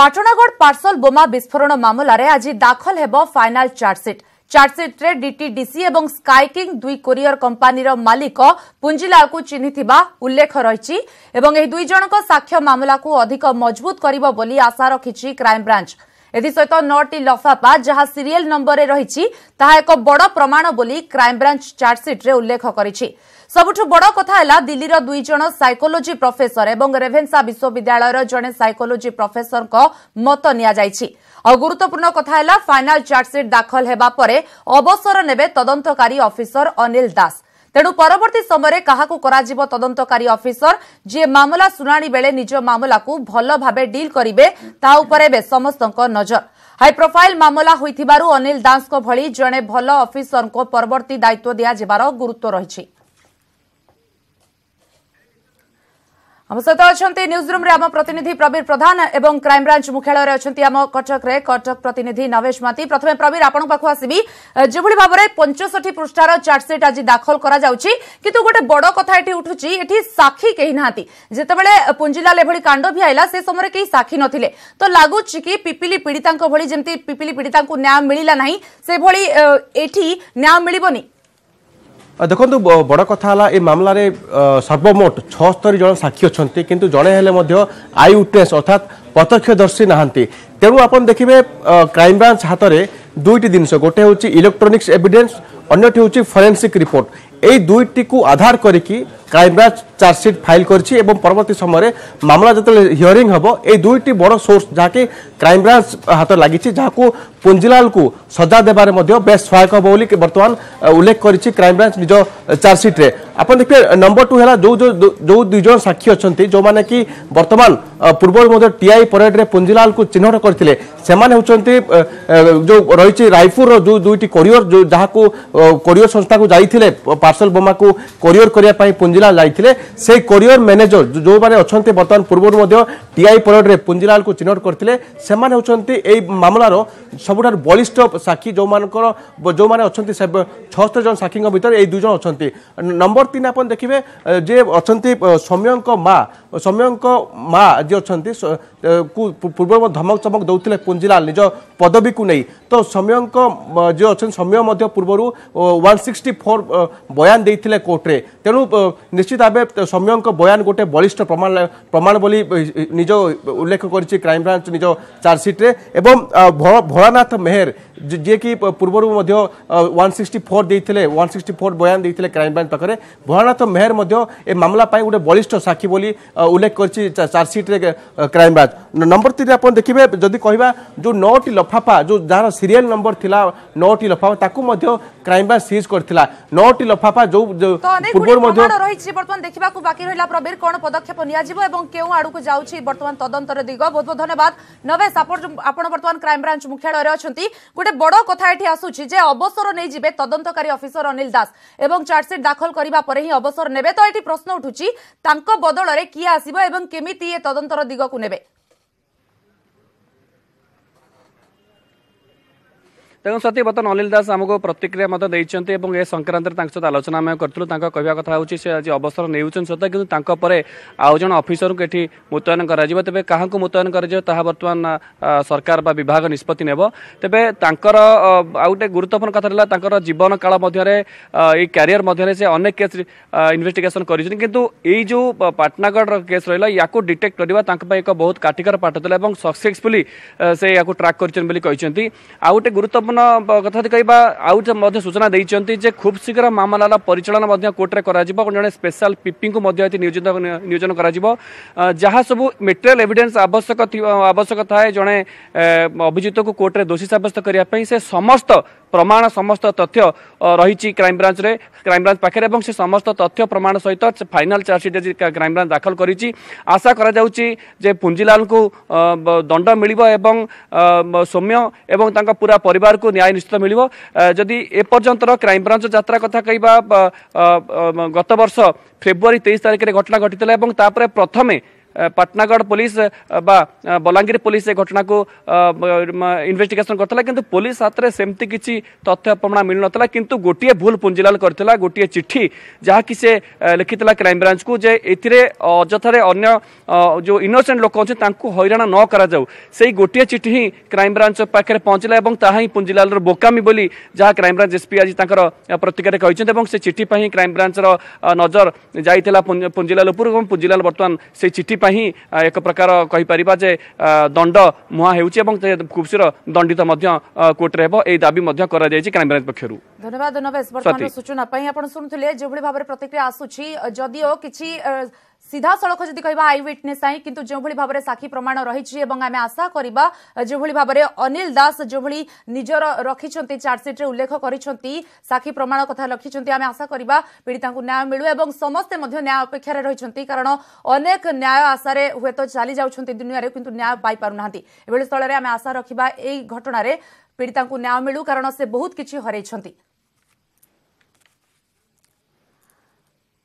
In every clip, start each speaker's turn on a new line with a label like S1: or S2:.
S1: Patnagarh parcel ବୋମା ବିସ୍ଫୋରଣ ମାମଲାରେ ଆଜି ଦାଖଲ ହେବ ଫାଇନାଲ ଚାର୍ଜସିଟ୍ ଚାର୍ଜସିଟ୍ରେ ଡିଟିଡିସି ଏବଂ ସ୍କାଇକିଂ ଦୁଇ କୋରିୟର କମ୍ପାନୀର ମାଲିକ ପୁଞ୍ଜିଲାଲକୁ ଚିହ୍ନିଥିବା ଉଲ୍ଲେଖ ରହିଛି ଏବଂ ଏହି ଦୁଇ ଜଣଙ୍କ ସାକ୍ଷ୍ୟ ମାମଲାକୁ ଅଧିକ ମଜବୁତ କରିବ ବୋଲି ଆଶା ରଖିଛି କ୍ରାଇମବ୍ରାଞ୍ଚ ଏଥିସହିତ ନଅଟି ଲଫାପା ଯାହା ସିରିଏଲ୍ ନମ୍ବରରେ ରହିଛି ତାହା ଏକ ବଡ଼ ପ୍ରମାଣ ବୋଲି କ୍ରାଇମବ୍ରାଞ୍ଚ ଚାର୍ଜସିଟ୍ରେ ଉଲ୍ଲେଖ କରିଛି সবুঠ বড় কথা হল দিল্লির দুই জন সাইকোলোজি প্রফেসর এবং রেভেনসা বিশ্ববিদ্যালয়ের জনে সাইকোলোজি প্রফেসর মত নিয়েছে আউ গুরুত্বপূর্ণ কথা হল ফাইনাল চার্জসিট দাখল হওয়ার পরে অবসর নেবে তদন্তকারী অফিসর অনিল দাস তেণু পরবর্তী সময় কাহু করা তদন্তকারী অফিসর যে মামলা শুনাণি বেড়ে নিজ মামলা ভালোভাবে ডিল করবে তা উপরে এবে সমস্ত নজর হাইপ্রোফাইল মামলা হয়ে অনিল দাস ভাল অফিসর পরবর্তী দায়িত্ব দিয়ে গুরুত্ব রয়েছে ଆମ ସହିତ ଅଛନ୍ତି ନ୍ୟୁଜ୍ ରୁମ୍ରେ ଆମ ପ୍ରତିନିଧି ପ୍ରବୀର ପ୍ରଧାନ ଏବଂ କ୍ରାଇମବ୍ରାଞ୍ଚ ମୁଖ୍ୟାଳୟରେ ଅଛନ୍ତି ଆମ କଟକରେ କଟକ ପ୍ରତିନିଧି ନବେଶ ମାତି ପ୍ରଥମେ ପ୍ରବୀର ଆପଣଙ୍କ ପାଖକୁ ଆସିବି ଯେଭଳି ଭାବରେ ପଞ୍ଚଷଠି ପୃଷ୍ଠାର ଚାର୍ଜସିଟ୍ ଆଜି ଦାଖଲ କରାଯାଉଛି କିନ୍ତୁ ଗୋଟେ ବଡ଼ କଥା ଏଠି ଉଠୁଛି ଏଠି ସାକ୍ଷୀ କେହି ନାହାନ୍ତି ଯେତେବେଳେ ପୁଞ୍ଜିଲାଲ ଏଭଳି କାଣ୍ଡ ଭିଆଇଲା ସେ ସମୟରେ କେହି ସାକ୍ଷୀ ନଥିଲେ ତ ଲାଗୁଛି କି ପିପିଲି ପୀଡ଼ିତାଙ୍କ ଭଳି ଯେମିତି ପିପିଲି ପୀଡ଼ିତାଙ୍କୁ ନ୍ୟାୟ ମିଳିଲା ନାହିଁ ସେଭଳି ଏଠି ନ୍ୟାୟ ମିଳିବନି
S2: ଦେଖନ୍ତୁ ବଡ଼ କଥା ହେଲା ଏ ମାମଲାରେ ସର୍ବମୋଟ ଛଅସ୍ତରୀ ଜଣ ସାକ୍ଷୀ ଅଛନ୍ତି କିନ୍ତୁ ଜଣେ ହେଲେ ମଧ୍ୟ ଆଇ ୱିଟନେସ୍ ଅର୍ଥାତ୍ প্রত্যক্ষদর্শী না তেমন আপনার দেখবে ক্রাইমব্রাঞ্চ হাতরে দুইটি জিনিস গোটে হচ্ছে ইলেকট্রোনিক্স এভিডেন্স অন্যটি হচ্ছে ফরেনসিক রিপোর্ট এই দুইটিকে আধার করিকি ক্রাইমব্রাঞ্চ চার্জসিট ফাইল করছি এবং পরবর্তী সময় মামলা যেত হিয়রিং হব এই দুইটি বড় সোর্স যা যাকে ক্রাইমব্রাঞ্চ হাত লাগিছে যা পুঞ্জিলালু সজা দেবার বেশ সহায়ক হব বলে বর্তমান উল্লেখ করেছে ক্রাইমব্রাঞ্চ নিজ চার্জসিট্রে ଆପଣ ଦେଖିବେ ନମ୍ବର ଟୁ ହେଲା ଯେଉଁ ଯେଉଁ ଦୁଇ ଜଣ ସାକ୍ଷୀ ଅଛନ୍ତି ଯେଉଁମାନେ କି ବର୍ତ୍ତମାନ ପୂର୍ବରୁ ମଧ୍ୟ ଟିଆଇ ପରେଡ୍ରେ ପୁଞ୍ଜିଲାଲକୁ ଚିହ୍ନଟ କରିଥିଲେ ସେମାନେ ହେଉଛନ୍ତି ଯେଉଁ ରହିଛି ରାୟପୁରର ଯେଉଁ ଦୁଇଟି କୋରିଅର ଯେଉଁ ଯାହାକୁ କୋରିଅର ସଂସ୍ଥାକୁ ଯାଇଥିଲେ ପାର୍ସଲ ବୋମାକୁ କୋରିଅର କରିବା ପାଇଁ ପୁଞ୍ଜିଲାଲ ଯାଇଥିଲେ ସେଇ କୋରିଅର ମ୍ୟାନେଜର ଯେଉଁମାନେ ଅଛନ୍ତି ବର୍ତ୍ତମାନ ପୂର୍ବରୁ ମଧ୍ୟ ଟିଆଇ ପରେଡ୍ରେ ପୁଞ୍ଜିଲାଲକୁ ଚିହ୍ନଟ କରିଥିଲେ ସେମାନେ ହେଉଛନ୍ତି ଏହି ମାମଲାର ସବୁଠାରୁ ବଳିଷ୍ଠ ସାକ୍ଷୀ ଯେଉଁମାନଙ୍କର ଯେଉଁମାନେ ଅଛନ୍ତି ଛଅସ୍ତରୀ ଜଣ ସାକ୍ଷୀଙ୍କ ଭିତରେ ଏଇ ଦୁଇ ଜଣ ଅଛନ୍ତି ନମ୍ବର जे आ सौम्य मा सौम्य मा ପୂର୍ବରୁ ଧମକ ଚମକ ଦେଉଥିଲେ ପୁଞ୍ଜିଲାଲ ନିଜ ପଦବୀକୁ ନେଇ ତ ସୌମ୍ୟଙ୍କ ଯିଏ ଅଛନ୍ତି ସୌମ୍ୟ ମଧ୍ୟ ପୂର୍ବରୁ ୱାନ୍ ସିକ୍ସଟି ଫୋର୍ ବୟାନ ଦେଇଥିଲେ କୋର୍ଟରେ ତେଣୁ ନିଶ୍ଚିତ ଭାବେ ସୌମ୍ୟଙ୍କ ବୟାନ ଗୋଟେ ବଳିଷ୍ଠ ପ୍ରମାଣ ପ୍ରମାଣ ବୋଲି ନିଜ ଉଲ୍ଲେଖ କରିଛି କ୍ରାଇମବ୍ରାଞ୍ଚ ନିଜ ଚାର୍ଜସିଟ୍ରେ ଏବଂ ଭୋଳାନାଥ ମେହେର ଯିଏକି ପୂର୍ବରୁ ମଧ୍ୟ ୱାନ୍ ସିକ୍ସଟି ଫୋର୍ ଦେଇଥିଲେ ୱାନ୍ ସିକ୍ସଟି ଫୋର୍ ବୟାନ ଦେଇଥିଲେ କ୍ରାଇମବ୍ରାଞ୍ଚ ପାଖରେ ଭୋଳାନାଥ ମେହେର ମଧ୍ୟ ଏ ମାମଲା ପାଇଁ ଗୋଟେ ବଳିଷ୍ଠ ସାକ୍ଷୀ ବୋଲି ଉଲ୍ଲେଖ କରିଛି ଚାର୍ଜସିଟ୍ରେ କ୍ରାଇମବ୍ରାଞ୍ଚ ଯୁବରାଜ ନମ୍ବର ତିନି ଆପଣ ଦେଖିବେ ଯଦି କହିବା ଯେଉଁ ନଅଟି ଲଫାଫା ଯେଉଁ ଯାହାର ସିରିଏଲ ନମ୍ବର ଥିଲା ନଅଟି ଲଫାଫା ତାକୁ ମଧ୍ୟ କ୍ରାଇମବ୍ରାଞ୍ଚ ସିଜ୍ କରିଥିଲା ନଅଟି ଲଫାଫା ଯେଉଁ
S1: ପୂର୍ବରୁ ମଧ୍ୟ ରହିଛି ବର୍ତ୍ତମାନ ଦେଖିବାକୁ ବାକି ରହିଲା ପ୍ରବୀର କ'ଣ ପଦକ୍ଷେପ ନିଆଯିବ ଏବଂ କେଉଁ ଆଡ଼କୁ ଯାଉଛି ବର୍ତ୍ତମାନ ତଦନ୍ତର ଦିଗ ବହୁତ ବହୁତ ଧନ୍ୟବାଦ ନବେଶ ଆପଣ ବର୍ତ୍ତମାନ କ୍ରାଇମବ୍ରାଞ୍ଚ ମୁଖ୍ୟାଳୟରେ ଅଛନ୍ତି ଗୋଟେ ବଡ଼ କଥା ଏଠି ଆସୁଛି ଯେ ଅବସର ନେଇଯିବେ ତଦନ୍ତକାରୀ ଅଫିସର ଅନିଲ ଦାସ ଏବଂ ଚାର୍ଜସିଟ୍ ଦାଖଲ କରିବା ପରେ ହିଁ ଅବସର ନେବେ ତ ଏଠି ପ୍ରଶ୍ନ ଉଠୁଛି ତାଙ୍କ ବଦଳରେ କିଏ ଆସିବ ଏବଂ କେମିତି ଏ ତଦନ୍ତର ଦିଗକୁ ନେବେ
S3: ତେଣୁ ସତୀ ବର୍ତ୍ତମାନ ଅନିଲ ଦାସ ଆମକୁ ପ୍ରତିକ୍ରିୟା ମଧ୍ୟ ଦେଇଛନ୍ତି ଏବଂ ଏ ସଂକ୍ରାନ୍ତରେ ତାଙ୍କ ସହିତ ଆଲୋଚନା ଆମେ କରିଥିଲୁ ତାଙ୍କ କହିବା କଥା ହେଉଛି ସେ ଆଜି ଅବସର ନେଉଛନ୍ତି ସତ କିନ୍ତୁ ତାଙ୍କ ପରେ ଆଉ ଜଣେ ଅଫିସରଙ୍କୁ ଏଠି ମୁତୟନ କରାଯିବ ତେବେ କାହାକୁ ମୁତୟନ କରାଯିବ ତାହା ବର୍ତ୍ତମାନ ସରକାର ବା ବିଭାଗ ନିଷ୍ପତ୍ତି ନେବ ତେବେ ତାଙ୍କର ଆଉ ଗୋଟେ ଗୁରୁତ୍ୱପୂର୍ଣ୍ଣ କଥା ରହିଲା ତାଙ୍କର ଜୀବନ କାଳ ମଧ୍ୟରେ ଏଇ କ୍ୟାରିୟର ମଧ୍ୟରେ ସେ ଅନେକ କେସ୍ ଇନଭେଷ୍ଟିଗେସନ୍ କରିଛନ୍ତି କିନ୍ତୁ ଏଇ ଯେଉଁ ପାଟନାଗଡ଼ର କେସ୍ ରହିଲା ୟାକୁ ଡିଟେକ୍ଟ କରିବା ତାଙ୍କ ପାଇଁ ଏକ ବହୁତ କାଠିକର ପାଠ ଥିଲା ଏବଂ ସକ୍ସେସଫୁଲି ସେ ୟାକୁ ଟ୍ରାକ୍ କରିଛନ୍ତି ବୋଲି କହିଛନ୍ତି ଆଉ ଗୋଟେ ଗୁରୁତ୍ୱପୂର୍ଣ୍ଣ कथा आउँ सूचना खुब शीघ्र मामलार परिचालन कोर्टले गरे स्पेशल पिपि नियोजन गरासबु मेटेरियल एभिडेन्स आवश्यक आवश्यक थाए जन अभियुक्तको कोर्टले दोषी सब्यस्त गरेको समस्त प्रमाण समस्त तथ्य रहि क्राइम ब्रांच रे क्राइम ब्रांच पाखे और से समस्त तथ्य प्रमाण सहित फाइनाल चार्जसीट आज क्राइम ब्रांच दाखल कर आशा कर पुंजीलाल को दंड मिल सौम्य और पूरा परिवार ତାକୁ ନ୍ୟାୟ ନିଶ୍ଚିତ ମିଳିବ ଯଦି ଏପର୍ଯ୍ୟନ୍ତର କ୍ରାଇମବ୍ରାଞ୍ଚ ଯାତ୍ରା କଥା କହିବା ଗତ ବର୍ଷ ଫେବୃଆରୀ ତେଇଶ ତାରିଖରେ ଘଟଣା ଘଟିଥିଲା ଏବଂ ତାପରେ ପ୍ରଥମେ पटनागढ़ पुलिस बा बलांगीर पुलिस ए घटना को इनभेटिगेसन करता पुलिस हाथ में सेमती किसी तथ्य प्रमाण मिल नाला कितु गोटे भूल पुंजीलाल कर गोटे चिठी जहाँकि से लिखी क्राइमब्रांच को जे अजथे अन्य जो इनोसेंट लोक अच्छे हईराण न कर गोटे चिठी ही क्राइमब्रांच पाखे पहुँचला और ता ही पुंजीलाल बोकामी जहाँ क्राइमब्रांच एसपी आज तक प्रतिक्रे कहते चिठीपाई क्राइमब्रांचर नजर जा पुंजीलाल पुंजीलाल बर्तमान से चिठी ही एक प्रकार कहीपर जे दंड मुहा हो कुशीर दंडित कोर्टे हम यही
S1: दावी क्राइमब्रांच पक्ष धन्यवाद सूचना शुणुले जो भाव में प्रतिक्रिया आसुची जदि किसी ସିଧାସଳଖ ଯଦି କହିବା ଆଇ ୱିଟନେସ୍ ଆଇ କିନ୍ତୁ ଯେଉଁଭଳି ଭାବରେ ସାକ୍ଷୀ ପ୍ରମାଣ ରହିଛି ଏବଂ ଆମେ ଆଶା କରିବା ଯେଉଁଭଳି ଭାବରେ ଅନିଲ ଦାସ ଯେଉଁଭଳି ନିଜର ରଖିଛନ୍ତି ଚାର୍ଜସିଟ୍ରେ ଉଲ୍ଲେଖ କରିଛନ୍ତି ସାକ୍ଷୀ ପ୍ରମାଣ କଥା ରଖିଛନ୍ତି ଆମେ ଆଶା କରିବା ପୀଡ଼ିତାଙ୍କୁ ନ୍ୟାୟ ମିଳୁ ଏବଂ ସମସ୍ତେ ମଧ୍ୟ ନ୍ୟାୟ ଅପେକ୍ଷାରେ ରହିଛନ୍ତି କାରଣ ଅନେକ ନ୍ୟାୟ ଆଶାରେ ହୁଏତ ଚାଲି ଯାଉଛନ୍ତି ଦୁନିଆରେ କିନ୍ତୁ ନ୍ୟାୟ ପାଇପାରୁନାହାନ୍ତି ଏଭଳି ସ୍ଥଳରେ ଆମେ ଆଶା ରଖିବା ଏହି ଘଟଣାରେ ପୀଡ଼ିତାଙ୍କୁ ନ୍ୟାୟ ମିଳୁ କାରଣ ସେ ବହୁତ କିଛି ହରାଇଛନ୍ତି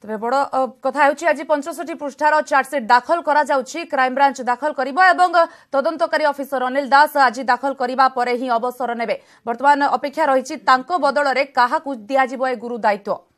S1: তবে বড় কথা হচ্ছে আজ পঞ্চষঠি পৃষ্ঠার চার্জসিট দাখল করা যাচ্ছে ক্রাইমব্রাঞ্চ দাখল করব এবং তদন্তকারী অফিসর অনিল দাস আজ দাখল করা পরে হি অবসর নেবে বর্তমান অপেক্ষা রয়েছে তাঁর বদলরে কাহাকু দিয়া এই গুরু দায়িত্ব